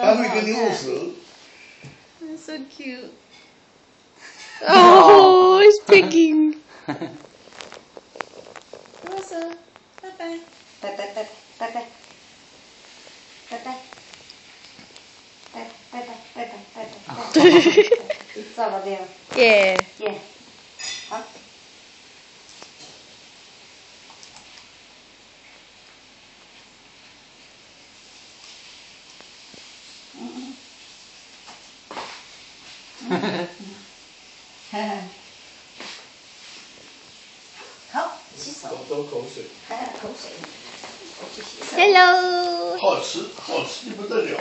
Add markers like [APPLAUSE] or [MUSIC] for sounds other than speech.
African also. That's so cute. [LAUGHS] Oh, he's picking. Rosa, bye bye. Bye bye bye bye bye. Bye bye. Bye bye bye bye bye bye. [LAUGHS] It's over there. Yeah. Yeah. Huh? 嗯嗯，好，洗手。狗流口水，口水，Hello，好吃，好吃的不得了。